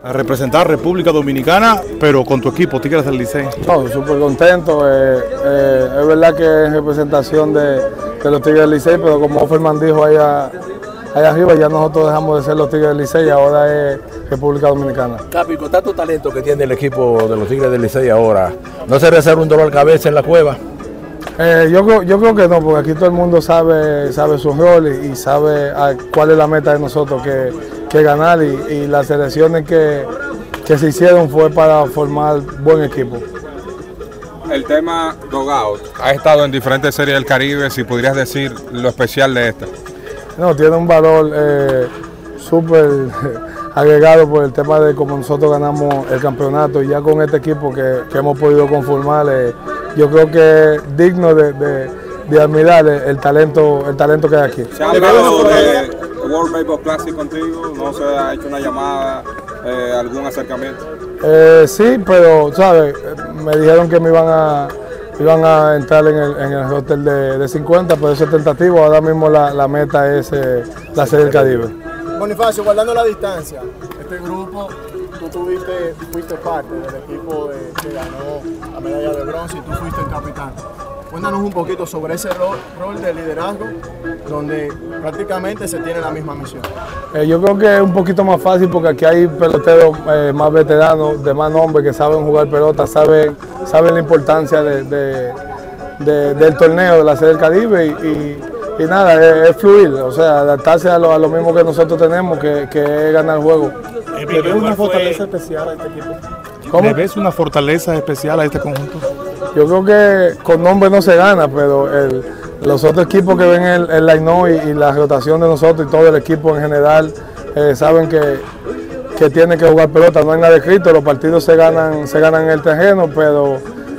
A representar República Dominicana, pero con tu equipo, Tigres del Licey. No, súper contento. Eh, eh, es verdad que es representación de, de los Tigres del Licey, pero como Offerman dijo allá, allá arriba, ya nosotros dejamos de ser los Tigres del Licey y ahora es República Dominicana. Capi, con tanto talento que tiene el equipo de los Tigres del Licey ahora, ¿no se reserva un dolor de cabeza en la cueva? Eh, yo, creo, yo creo que no, porque aquí todo el mundo sabe, sabe su rol y, y sabe a cuál es la meta de nosotros, que, que ganar y, y las elecciones que, que se hicieron fue para formar buen equipo. El tema Dogout. Ha estado en diferentes series del Caribe, si podrías decir lo especial de esta. No, tiene un valor eh, súper agregado por el tema de cómo nosotros ganamos el campeonato y ya con este equipo que, que hemos podido conformar, eh, yo creo que es digno de, de- de admirar el, el talento, el talento que hay aquí. ¿Se ha hablado de World Baseball Classic contigo? ¿No se ha hecho una llamada, eh, algún acercamiento? Eh, sí, pero, ¿sabes? Me dijeron que me iban a, iban a entrar en el, en el hotel de, de 50, pero eso es tentativo. Ahora mismo la, la meta es eh, la Serie del Caribe. Bonifacio, guardando la distancia, este grupo, tú tuviste, fuiste parte del equipo de- que ganó la medalla de bronce y tú fuiste el capitán. Cuéntanos un poquito sobre ese rol, rol de liderazgo donde prácticamente se tiene la misma misión. Eh, yo creo que es un poquito más fácil porque aquí hay peloteros eh, más veteranos, de más nombre, que saben jugar pelota, saben, saben la importancia de- de- de- del torneo, de la Serie del Caribe y, y- y nada, es, es fluir, o sea, adaptarse a lo, a lo mismo que nosotros tenemos, que, que es ganar el juego. ¿Le ves una fortaleza especial a este equipo? ¿Cómo? ¿Le ves una fortaleza especial a este conjunto? Yo creo que con nombre no se gana, pero los otros equipos que ven el, el line y, y la rotación de nosotros y todo el equipo en general eh, saben que, que tienen que jugar pelota, no hay nada escrito, los partidos se ganan, se ganan en el terreno, pero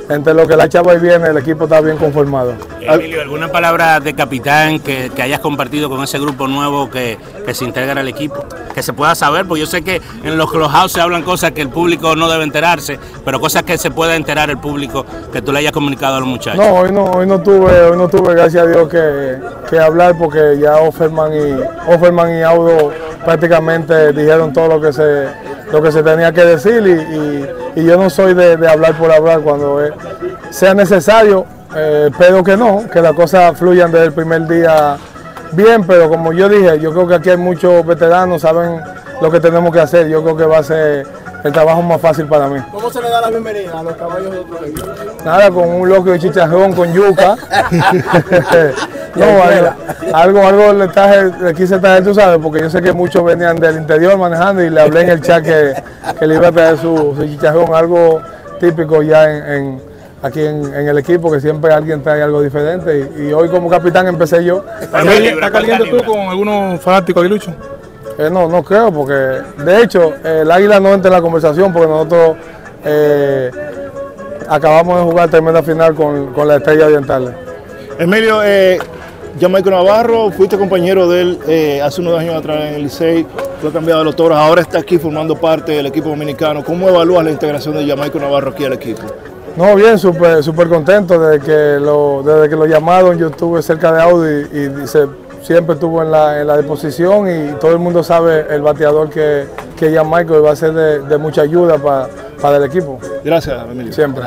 entre lo que la chava y viene, el equipo está bien conformado. Emilio, ¿alguna palabra de capitán que, que hayas compartido con ese grupo nuevo que, que se integra al equipo? Que se pueda saber, porque yo sé que en los clubhouse se hablan cosas que el público no debe enterarse, pero cosas que se pueda enterar el público que tú le hayas comunicado a los muchachos. No, hoy no, hoy no tuve, hoy no tuve, gracias a Dios, que, que hablar porque ya Offerman y Offerman y Audo prácticamente dijeron todo lo que se, lo que se tenía que decir y, y- y yo no soy de, de hablar por hablar cuando eh, sea necesario, eh, espero que no, que las cosas fluyan desde el primer día bien, pero como yo dije, yo creo que aquí hay muchos veteranos, saben lo que tenemos que hacer, yo creo que va a ser el trabajo más fácil para mí. ¿Cómo se le da la bienvenida a los caballos de otro equipo? Nada, con un loco de chicharrón con yuca. no, algo, algo, algo le, traje, le quise traer, tú sabes, porque yo sé que muchos venían del interior manejando y le hablé en el chat que, que le iba a traer su, su chicharrón, algo típico ya en, en- aquí en, en el equipo, que siempre alguien trae algo diferente. Y, y hoy como capitán empecé yo. ¿Estás caliente tú con algunos fanáticos aguiluchos? Eh, no, no creo, porque de hecho el águila no entra en la conversación porque nosotros eh, acabamos de jugar tremenda final con, con la estrella oriental. Emilio, eh, Jamaico Navarro, fuiste compañero de él eh, hace unos años atrás en el Licey, fue cambiado de los toros, ahora está aquí formando parte del equipo dominicano. ¿Cómo evalúas la integración de Jamaico Navarro aquí al equipo? No, bien, súper súper contento desde que lo, desde que lo llamaron, yo estuve cerca de Audi y, y se- siempre estuvo en la, en la disposición y todo el mundo sabe el bateador que, que Michael va a ser de, de mucha ayuda para, para el equipo, Gracias, Emilio. siempre.